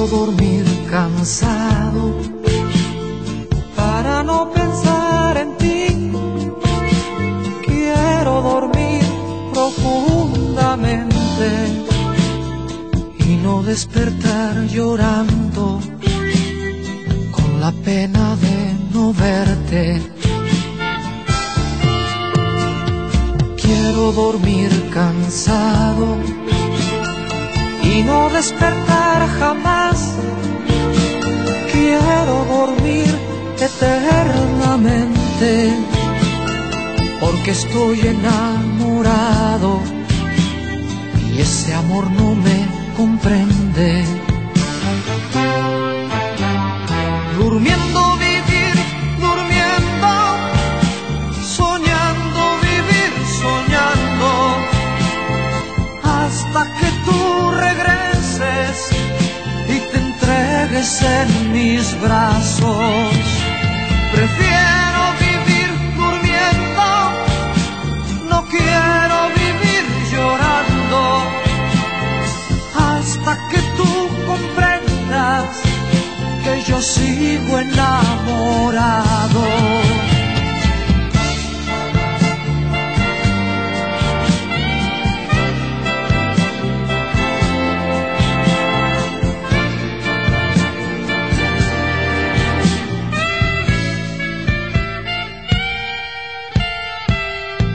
Quiero dormir cansado para no pensar en ti. Quiero dormir profundamente y no despertar llorando con la pena de no verte. Quiero dormir cansado y no despertar eternamente porque estoy enamorado y ese amor no me comprende. Durmiendo vivir, durmiendo, soñando vivir, soñando, hasta que tú regreses y te entregues en mis brazos. Hasta que tú comprendas que yo sigo enamorado.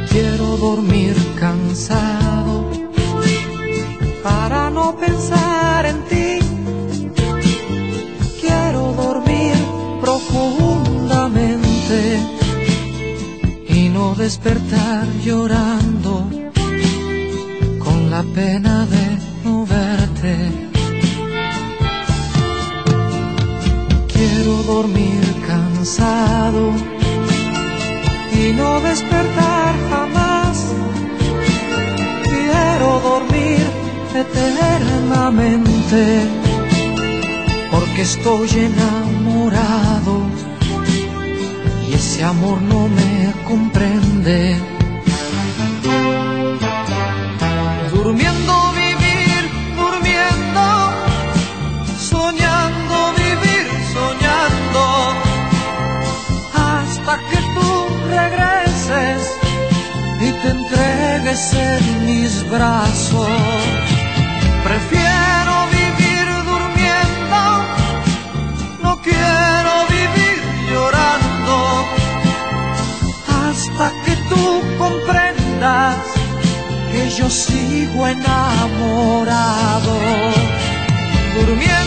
Quiero dormir cansado para no pensar y no despertar llorando con la pena de no verte. Quiero dormir cansado y no despertar jamás. Quiero dormir eternamente porque estoy enamorado amor no me comprende. Durmiendo vivir, durmiendo, soñando vivir, soñando hasta que tú regreses y te entregues en mis brazos. Prefiero yo sigo enamorado, durmiendo